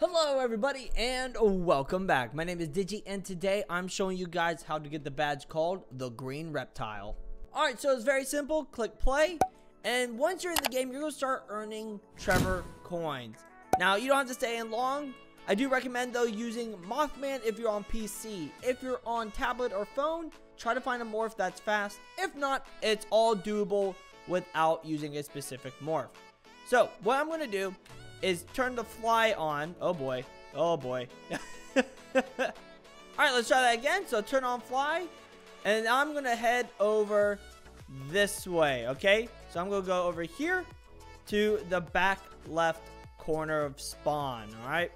Hello everybody and welcome back. My name is Digi and today I'm showing you guys how to get the badge called the Green Reptile. Alright, so it's very simple. Click play and once you're in the game, you're going to start earning Trevor coins. Now, you don't have to stay in long. I do recommend though using Mothman if you're on PC. If you're on tablet or phone, try to find a morph that's fast. If not, it's all doable without using a specific morph. So, what I'm going to do is turn the fly on. Oh boy. Oh boy. Alright, let's try that again. So turn on fly. And I'm going to head over this way, okay? So I'm going to go over here to the back left corner of spawn, alright?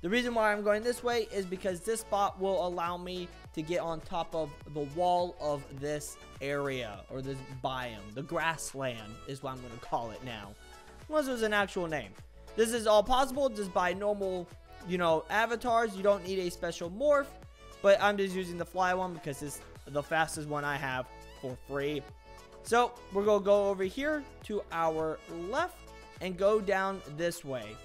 The reason why I'm going this way is because this spot will allow me to get on top of the wall of this area, or this biome. The grassland is what I'm going to call it now. Unless there's an actual name. This is all possible just by normal, you know, avatars. You don't need a special morph. But I'm just using the fly one because it's the fastest one I have for free. So we're going to go over here to our left and go down this way.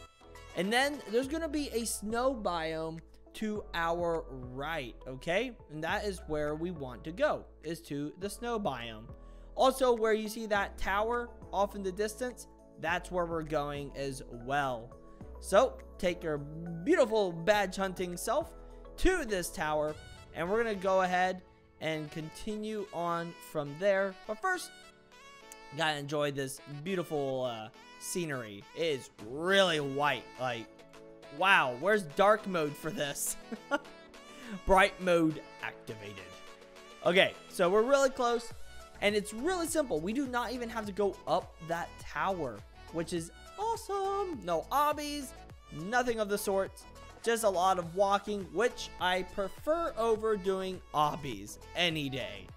And then there's going to be a snow biome to our right, okay? And that is where we want to go, is to the snow biome. Also, where you see that tower off in the distance, that's where we're going as well. So, take your beautiful badge hunting self to this tower, and we're going to go ahead and continue on from there. But first, gotta enjoy this beautiful uh, scenery. It is really white. Like, wow, where's dark mode for this? Bright mode activated. Okay, so we're really close. And it's really simple. We do not even have to go up that tower, which is awesome. No obbies, nothing of the sort. Just a lot of walking, which I prefer over doing obbies any day.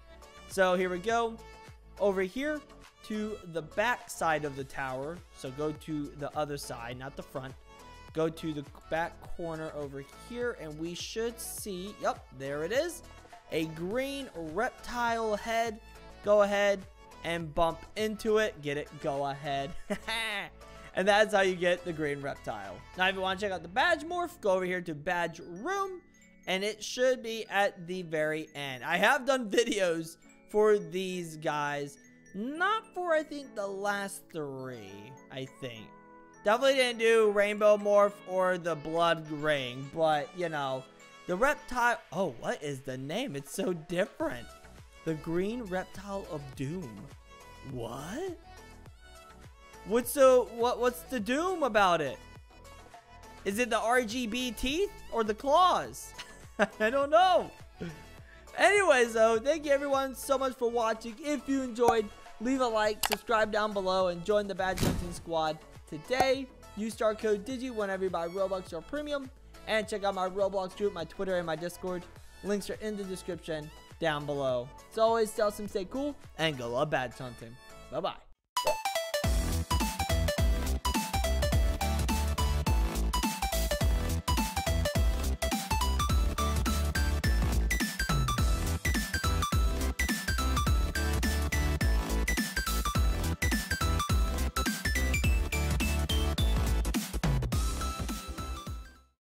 So here we go. Over here to the back side of the tower. So go to the other side, not the front. Go to the back corner over here, and we should see, yep, there it is. A green reptile head go ahead and bump into it. Get it? Go ahead. and that's how you get the green reptile. Now, if you want to check out the badge morph, go over here to badge room. And it should be at the very end. I have done videos for these guys. Not for, I think, the last three, I think. Definitely didn't do Rainbow Morph or the Blood Ring. But, you know, the reptile... Oh, what is the name? It's so different. The Green Reptile of Doom. What? What's the what what's the doom about it? Is it the RGB teeth or the claws? I don't know. Anyways, though, thank you everyone so much for watching. If you enjoyed, leave a like, subscribe down below, and join the Badge Hunting Squad today. Use star code DIGI whenever you buy Robux or Premium. And check out my Roblox group, my Twitter, and my Discord. Links are in the description down below. As always, tell some, stay cool, and good luck bad hunting. Bye-bye.